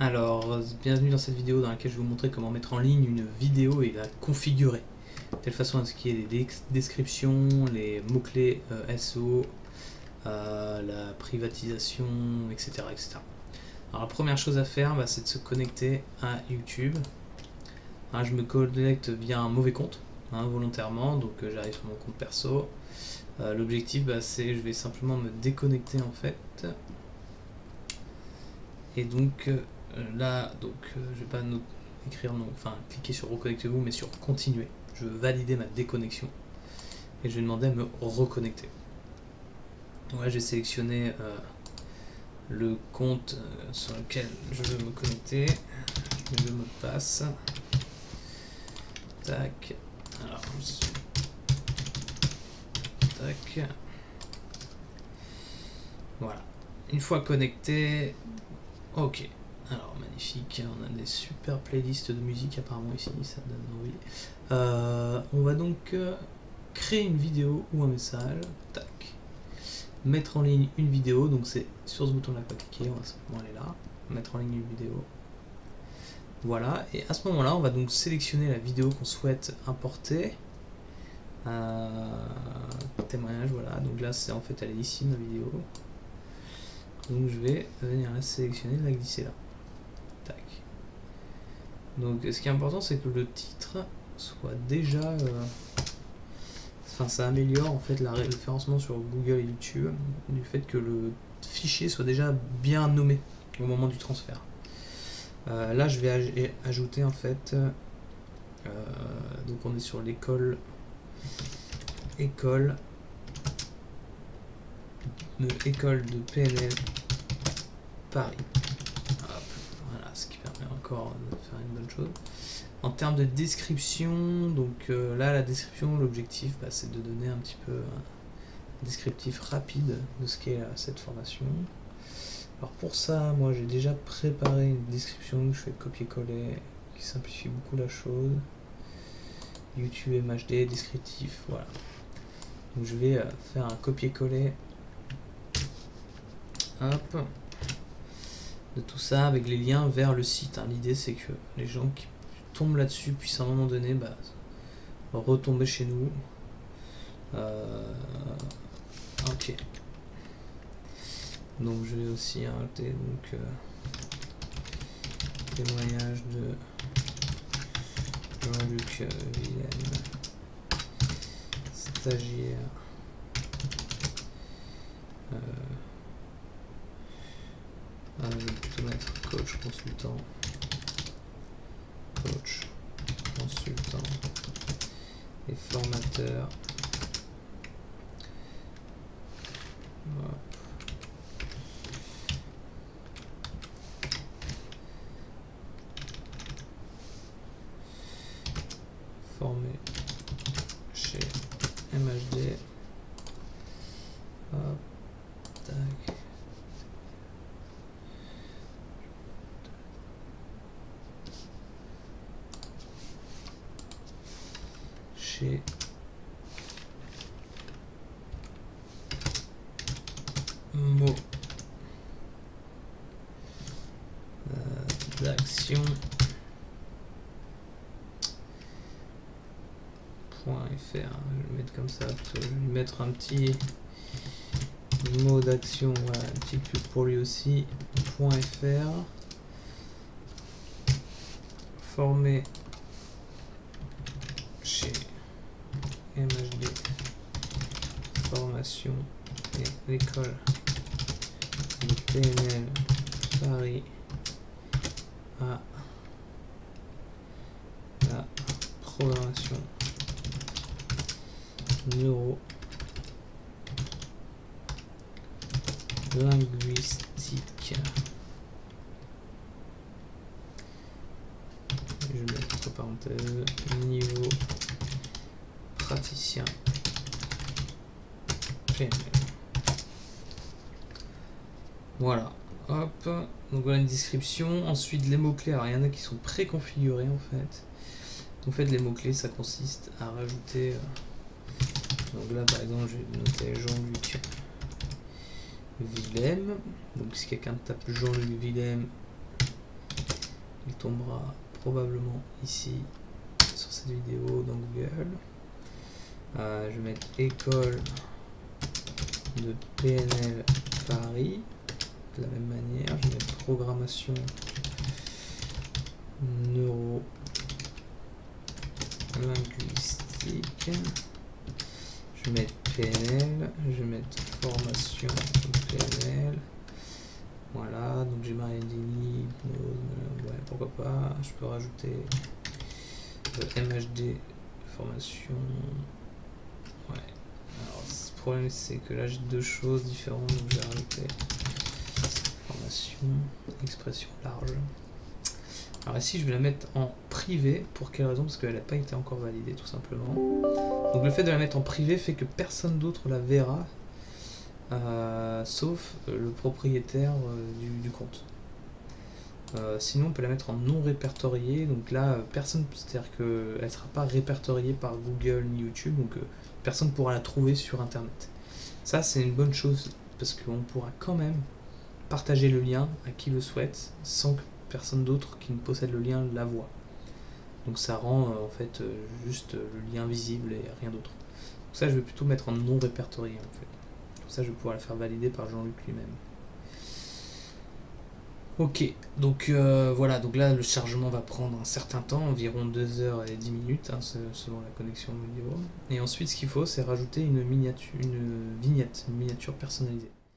Alors, bienvenue dans cette vidéo dans laquelle je vais vous montrer comment mettre en ligne une vidéo et la configurer. De telle façon à ce qu'il y ait des descriptions, les mots-clés euh, SEO, euh, la privatisation, etc., etc. Alors la première chose à faire, bah, c'est de se connecter à YouTube. Hein, je me connecte via un mauvais compte, hein, volontairement, donc euh, j'arrive sur mon compte perso. L'objectif, bah, c'est je vais simplement me déconnecter en fait. Et donc euh, là, donc, euh, je vais pas écrire non, enfin cliquer sur reconnectez-vous, mais sur continuer. Je veux valider ma déconnexion et je vais demander à me reconnecter. Donc là, j'ai sélectionné euh, le compte sur lequel je veux me connecter. Je mets le mot de passe. Tac. Alors, tac. Voilà. Une fois connecté, ok. Alors, magnifique, on a des super playlists de musique apparemment ici, ça donne envie. Euh, on va donc euh, créer une vidéo ou un message, tac. Mettre en ligne une vidéo, donc c'est sur ce bouton là qu'on va cliquer, on va simplement aller là, mettre en ligne une vidéo. Voilà, et à ce moment-là, on va donc sélectionner la vidéo qu'on souhaite importer. Euh, témoignage, voilà, donc là c'est en fait elle est ici ma vidéo. Donc je vais venir la sélectionner, la glisser là. Donc ce qui est important c'est que le titre soit déjà... Euh, enfin ça améliore en fait la référencement sur Google et YouTube du fait que le fichier soit déjà bien nommé au moment du transfert. Euh, là je vais ajouter en fait... Euh, donc on est sur l'école... École... École de PNL Paris faire une bonne chose. En termes de description, donc euh, là la description, l'objectif bah, c'est de donner un petit peu un descriptif rapide de ce qu'est cette formation. Alors pour ça, moi j'ai déjà préparé une description que je fais copier-coller, qui simplifie beaucoup la chose. YouTube MHD, descriptif, voilà. Donc je vais euh, faire un copier-coller. Hop tout ça avec les liens vers le site. Hein. L'idée c'est que les gens qui tombent là-dessus puissent à un moment donné bah, retomber chez nous. Euh, ok. Donc je vais aussi arrêter donc euh, témoignage de Jean-Luc euh, stagiaire. Ah, je vais plutôt mettre consultant. Coach consultant et formateur. Formé chez MHD. Mot d'action point .fr. Le mettre comme ça mettre un petit mot d'action un petit peu pour lui aussi. Point .fr. Former chez MHD formation et l'école de PNL Paris à la programmation neuro linguistique je mets entre parenthèses niveau Voilà. Hop. Donc voilà une description. Ensuite les mots-clés. Il y en a qui sont préconfigurés en fait. En fait les mots-clés ça consiste à rajouter. Euh, donc là par exemple je vais Jean-Luc Willem. Donc si quelqu'un tape Jean-Luc Willem, tombera probablement ici sur cette vidéo dans Google. Euh, je vais mettre école de PNL Paris. De la même manière, je vais mettre programmation neuro linguistique. Je vais mettre PNL, je vais mettre formation PNL. Voilà, donc j'ai Marianne ouais, pourquoi pas. Je peux rajouter MHD formation. Problème, c'est que là, j'ai deux choses différentes, donc je vais rajouter formation, expression large. Alors ici, je vais la mettre en privé. Pour quelle raison? Parce qu'elle n'a pas été encore validée, tout simplement. Donc le fait de la mettre en privé fait que personne d'autre la verra, euh, sauf le propriétaire euh, du, compte. Euh, sinon, on peut la mettre en non répertorié. Donc là, personne, c'est-à-dire qu'elle ne sera pas répertoriée par Google ni YouTube, donc personne ne pourra la trouver sur Internet. Ça, c'est une bonne chose parce qu'on pourra quand même partager le lien à qui le souhaite sans que personne d'autre qui ne possède le lien la voit. Donc ça rend en fait juste le lien visible et rien d'autre. Donc ça, je vais plutôt mettre en non répertorié en fait ça, je vais pouvoir la faire valider par Jean-Luc lui-même. Ok, donc euh, voilà, donc là le chargement va prendre un certain temps, environ 2 heures et 10 minutes, hein, selon la connexion vidéo. Et ensuite, ce qu'il faut, c'est rajouter une, miniature, une vignette, une miniature personnalisée.